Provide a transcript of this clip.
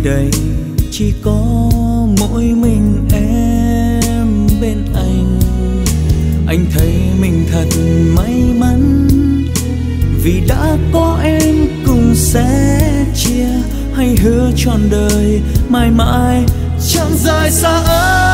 đây chỉ có mỗi mình em bên anh. Anh thấy mình thật may mắn, vì đã có em cùng sẽ chia hay hứa trọn đời, mãi mãi chẳng rời xa ơi.